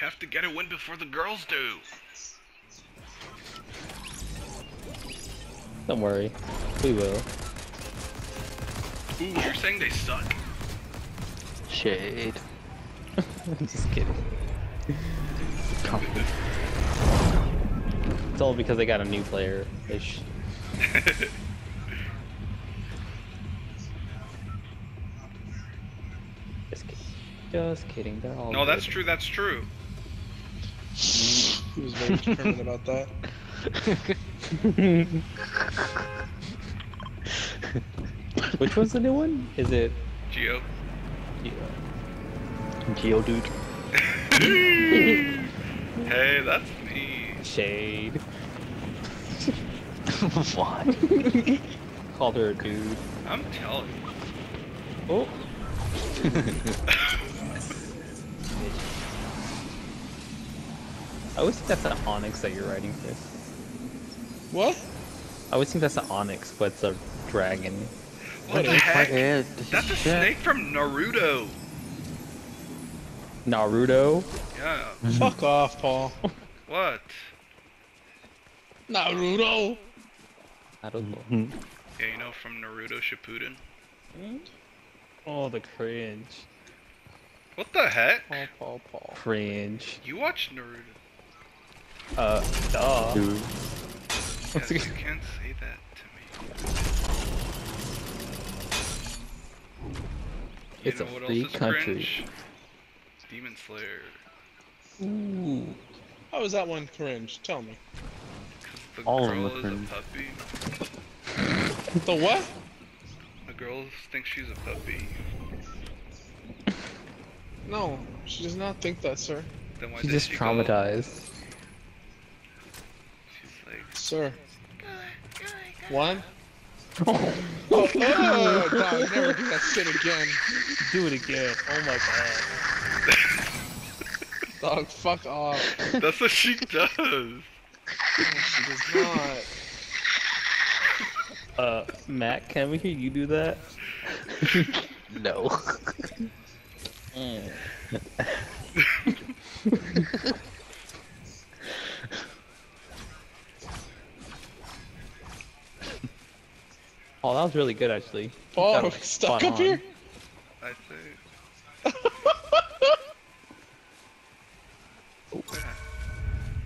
have to get a win before the girls do. Don't worry. We will. Ooh, you're saying they suck? Shade. I'm just kidding. It's all because they got a new player. They Just kidding. Just kidding. They're all no, that's true. That's true. He was very determined about that. Which one's the new one? Is it? Geo. Yeah. Geodude. hey, that's me. Shade. what? Called her a dude. I'm telling you. Oh. I always think that's an Onix that you're riding, Chris. What? I always think that's an Onix, but it's a dragon. What the heck? is this That's a shit? snake from Naruto. Naruto. Yeah. Fuck off, Paul. What? Naruto. Naruto. Mm-hmm. Yeah, you know from Naruto Shippuden. Hmm? Oh, the cringe. What the heck? Paul, Paul, Paul. Cringe. You watch Naruto? Uh, duh. Dude. Yes, you can't say that to me. You It's a free country. cringe? Demon Slayer. Ooh. How is that one cringe? Tell me. the All of them are is cringe. a puppy. The what? The girl thinks she's a puppy. No, she does not think that, sir. Then why She's just she go? traumatized. She's like, Sir. One? Oh, oh, dog, never do that shit again. Do it again. Oh my god. Dog, fuck off. that's what she does. No, she does not. Uh, Matt, can we hear you do that? No. Oh, that was really good, actually. Oh, That are we was stuck up on. here? I say.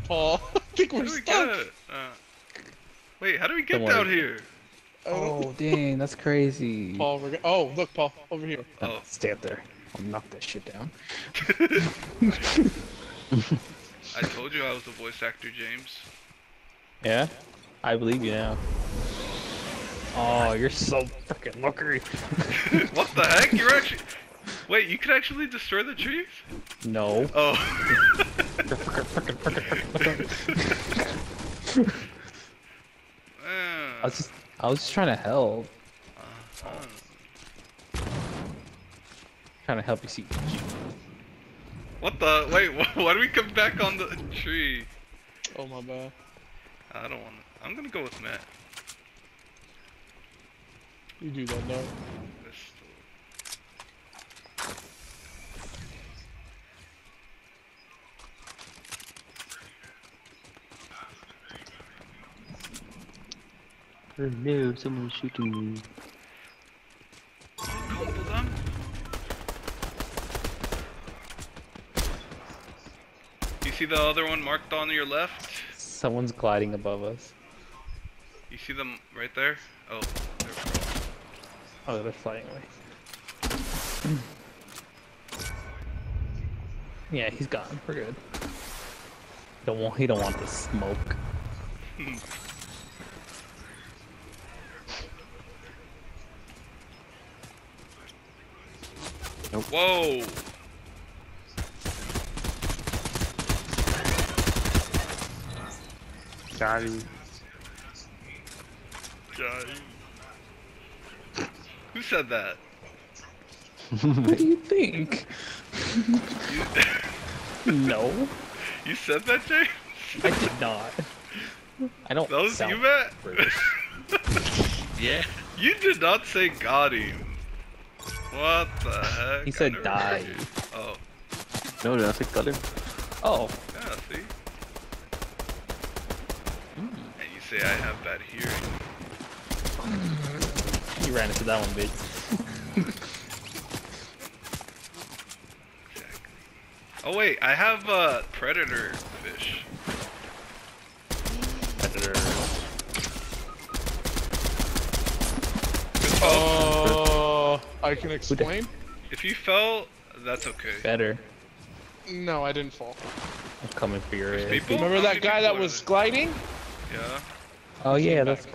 Paul, I think we're do we stuck. Uh, wait, how do we get Don't down worry. here? I don't know. Oh, dang, that's crazy. Paul, we're Oh, look, Paul, over here. Oh, Stay up there. I'll knock that shit down. I told you I was a voice actor, James. Yeah? I believe you now. Oh, you're so freaking lucky. what the heck? You're actually. Wait, you can actually destroy the trees? No. Oh. I was just, I was just trying to help. Uh, Trying to help you see. what the? Wait, why do we come back on the tree? Oh, my bad. I don't want to. I'm gonna go with Matt. You do that, now. Oh no, someone's shooting me. You see the other one marked on your left? Someone's gliding above us. You see them right there? Oh, they're Oh, they're flying away. yeah, he's gone. We're good. Don't want. He don't want the smoke. Whoa! Got him. Johnny. Who said that? What do you think? No, you said that, James? I did not. I don't. That was sound you, Matt? British. Yeah. You did not say got him. What the heck? He said die. Oh. No, no, I think got him. Oh, Yeah, see? And you say I have bad hearing. Hmm. You ran into that one, bitch. Exactly. Oh wait, I have uh, predator fish. Predator. Oh, I can explain. If you fell, that's okay. Better. No, I didn't fall. I'm coming for your ass. people? Remember How that guy that was gliding? Yeah. Oh yeah, that's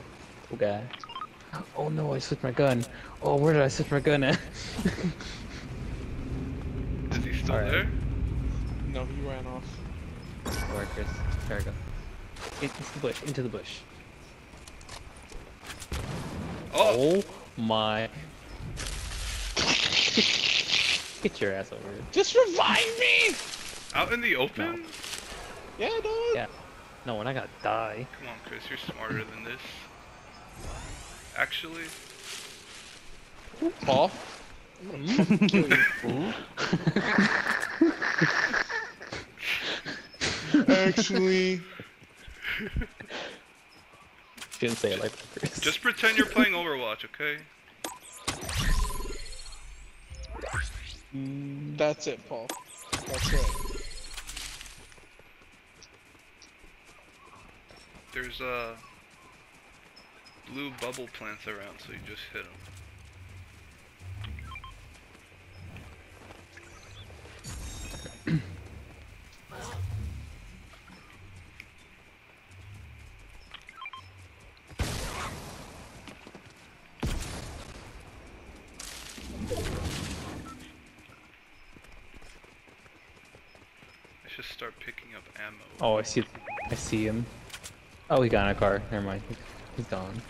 cool guy. Oh no, I switched my gun. Oh, where did I switch my gun at? Is he still Alright. there? No, he ran off. Alright, Chris. There we go. Into the bush. Into the bush. Oh, Oh my. Get your ass over here. Just revive me! out in the open? Yeah, dude. Yeah. No, we're not gonna die. Come on, Chris, you're smarter than this. Actually, Paul. I'm gonna fucking kill you. Actually, Shouldn't say it like that, Chris. just pretend you're playing Overwatch, okay? that's it, Paul. That's right. There's uh blue bubble plants around, so you just hit them. Should start picking up ammo. Oh, I see. I see him. Oh, he got in a car. Never mind. He's gone.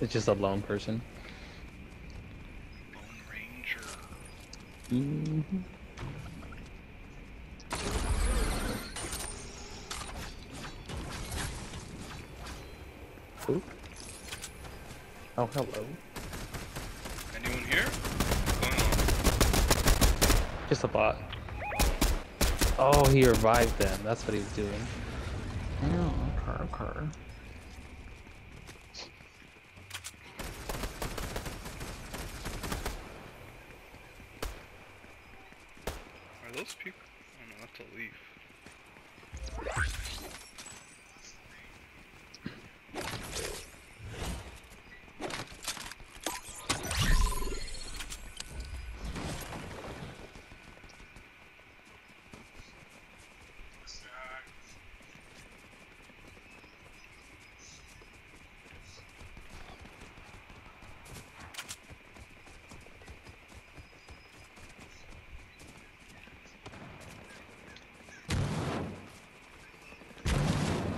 It's just a lone person. Lone Ranger. Mm-hmm. Ooh. Oh, hello. Anyone here? What's going on? Just a bot. Oh, he revived them. That's what he was doing. Oh, okay, okay. Those people? Oh no, that's a leaf.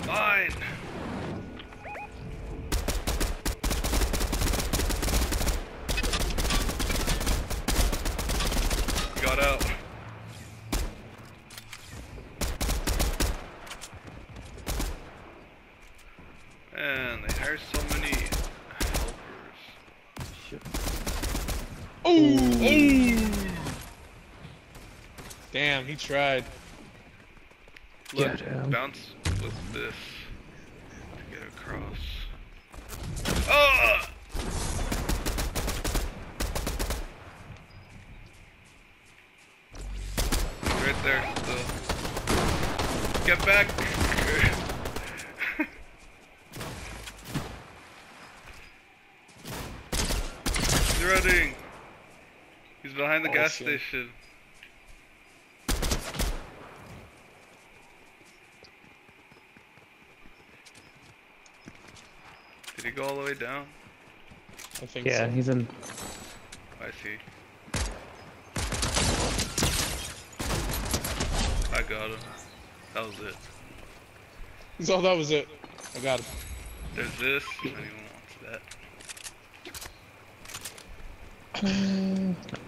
Mine! Got out. Man, they hire so many helpers. Ooh. Damn, he tried. Look, Yeah, bounce with this to get across. Oh! Right there, still. Get back! He's running! He's behind the Oh, gas shit. station. Did he go all the way down? I think Yeah, so. he's in. I see. I got him. That was it. So that was it. I got him. There's this. if Anyone wants that?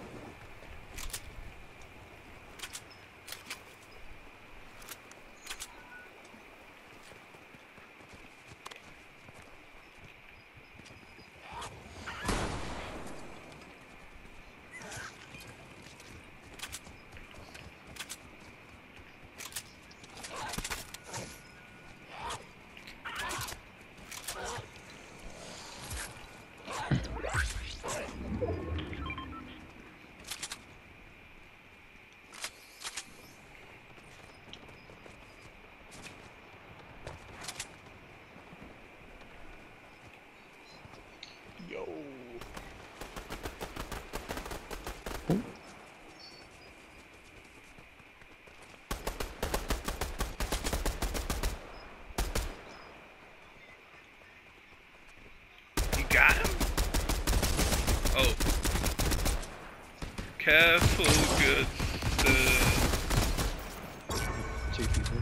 careful, good sir. Two people.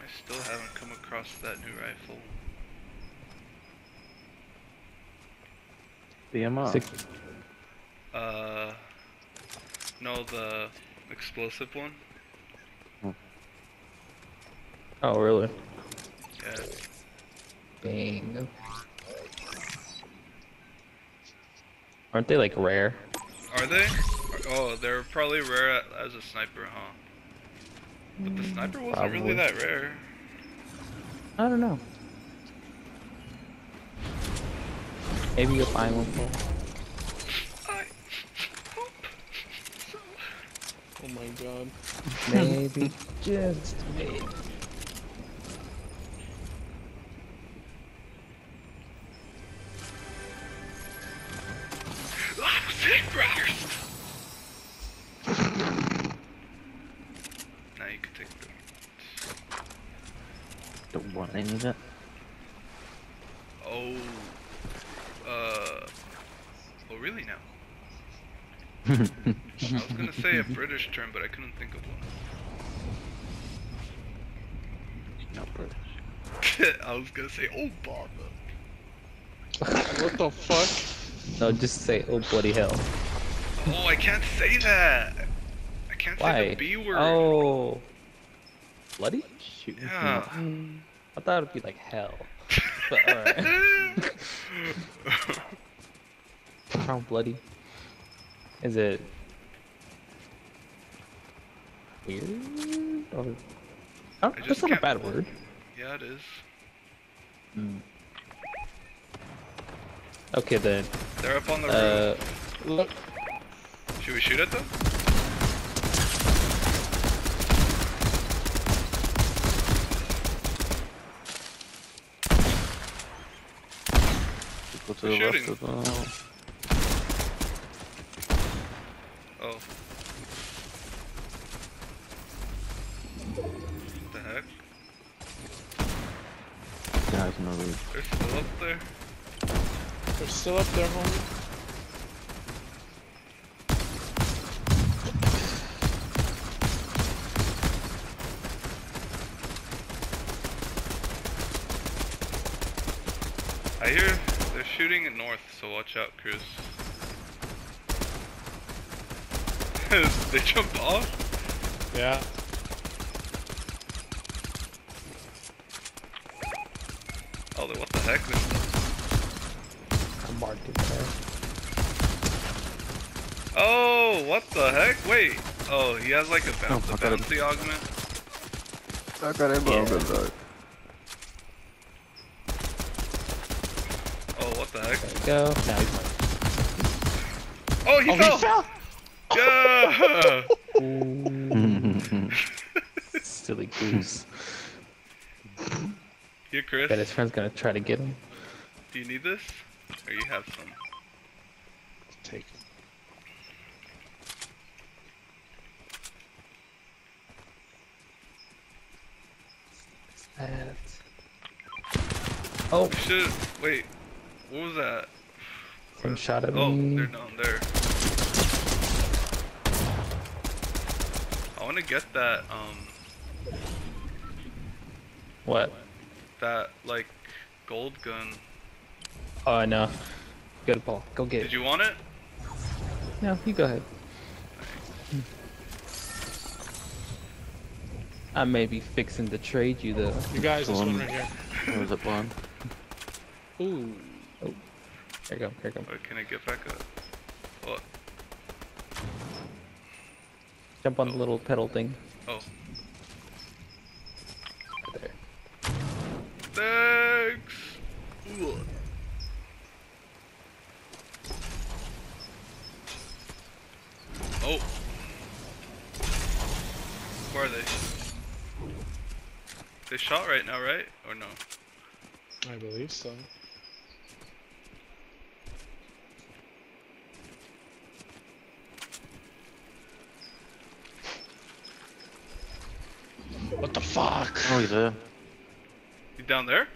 I still haven't come across that new rifle. BMR. Six, Uh, no, the explosive one. Oh, really? Yeah. Dang. Aren't they like rare? Are they? Oh, they're probably rare as a sniper, huh? But the sniper wasn't really that rare. I don't know. Maybe you'll find one. For I. Oh my god. maybe, just maybe. I was gonna say a British term, but I couldn't think of one. Not British. I was gonna say oh Obama. What the fuck? No, just say, oh bloody hell. Oh, I can't say that. I can't say Why? the B word. Oh. Bloody? Shoot. Yeah. I thought it'd be like hell. But alright. How bloody? Is it weird? Or oh, I that's not a can't- bad word. yeah, it is. Hmm. Okay then. They're up on the Uh, Look. roof. Should we shoot at them? Go to They're the left shooting. as well. Oh. What the heck? Guys on the roof. They're still up there? They're still up there, homie. I hear they're shooting at north, so watch out, Chris. They jumped off? Yeah. Oh, what the heck? They- I marked it there. Oh, what the heck? Wait. Oh, he has like a bounce, Oh, a I got it. bouncy augment. I got him Yeah. over there. Oh, what the heck? There we go. Now he's mine. Oh, he Oh, fell! he fell! Yeah! Silly goose. Here, Chris. Bet his friend's gonna try to get him. Do you need this? Or you have some? Take That. Oh, oh, Shit. Wait. What was that? some shot at Oh, me. they're down there. I want to get that, um, What? that, like, gold gun. Oh, I know. Good ball. Go get Did it. Did you want it? No, you go ahead. I may be fixing to trade you though. You guys, this one right here. Where's it one? Ooh. Oh. Here you go. Here you go. Or can I get back up? What? Jump on the little pedal thing. Oh. There. Thanks! Ooh. Oh. Where are they? They shot right now, right? Or no? I believe so. Fuck? Oh, he's there. You down there?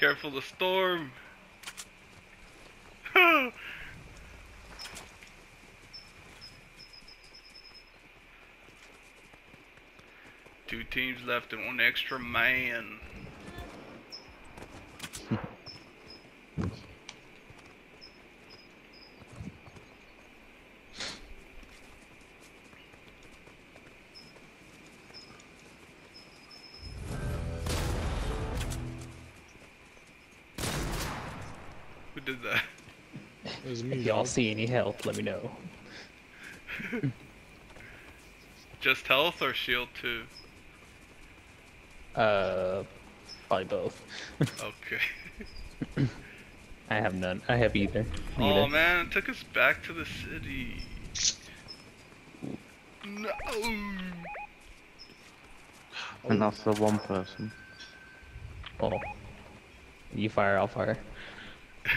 Careful the storm. Two teams left and one extra man. Y'all see any help, let me know. Just health or shield too? Uh, probably both. Okay. I have none. I have either. Oh man, it took us back to the city. No. And that's the one person. Oh. You fire, I'll fire.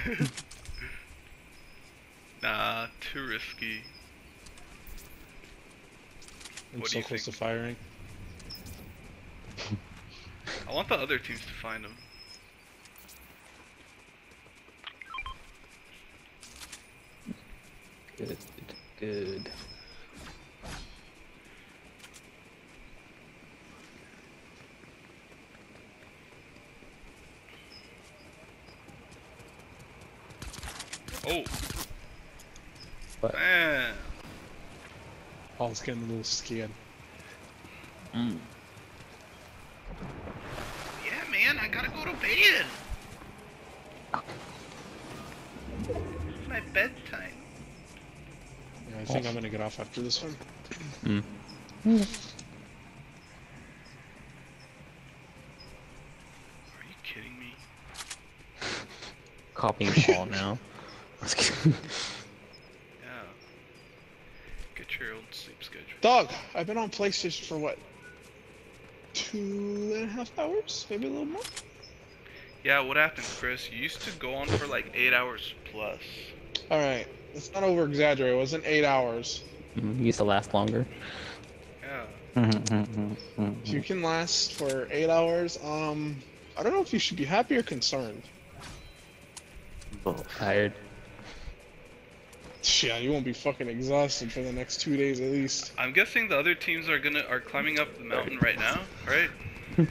Nah, too risky. I'm What so close think? to firing. I want the other teams to find him. Good. Good. Oh, But man. Paul's getting a little scared. mm, Yeah, man, I gotta go to bed. It's my bedtime. Yeah, I think I'm gonna get off after this one. mm. Are you kidding me? copying Paul now. Yeah. Get your old sleep schedule. Dog, I've been on PlayStation for what? Two and a half hours? Maybe a little more? Yeah, what happened, Chris? You used to go on for like eight hours plus. Alright, let's not over exaggerate. It wasn't eight hours. Mm, used to last longer. Yeah. If you can last for eight hours, um, I don't know if you should be happy or concerned. Both. Tired. Yeah, you won't be fucking exhausted for the next two days at least. I'm guessing the other teams are gonna are climbing up the mountain right now, right?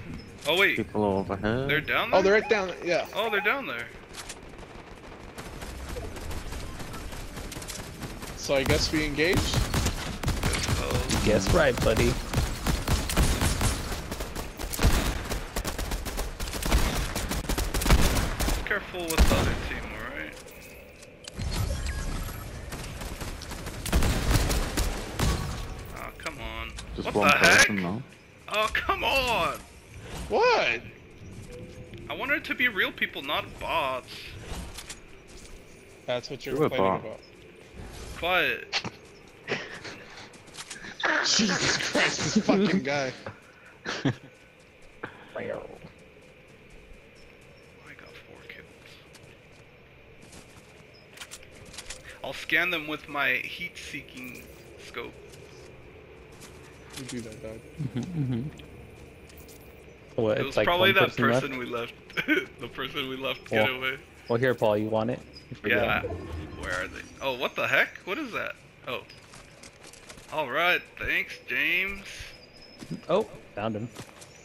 Oh wait, People over here. they're down oh, there. Oh, they're right down. Yeah. Oh, they're down there. So I guess we engage. Oh, Guess right, buddy. careful with the other team, alright? Oh, come on. Just what one the heck? person though. Oh, come on! What? I wanted it to be real people, not bots. That's what you're You're complaining about. Quiet. Jesus Christ, this fucking guy. I got four kills. I'll scan them with my heat-seeking scope. You do that, dog. Mm-hmm, mm-hmm. What? It was like probably that person left? we left. the person we left Well, get away. Well, here, Paul. You want it? You. Yeah. Where are they? Oh, what the heck? What is that? Oh. Alright, thanks, James. Oh, found him.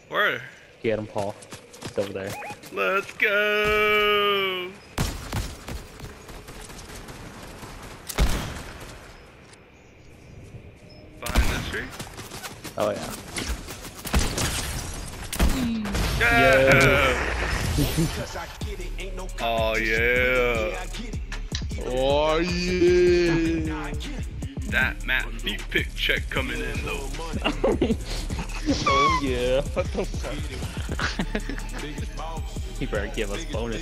Where? Get him, Paul. It's over there. Let's go! Behind this tree? Oh yeah. Yeah! oh yeah! Oh yeah. That Matt feet pick check coming in though. oh yeah. What the fuck? He better give us bonus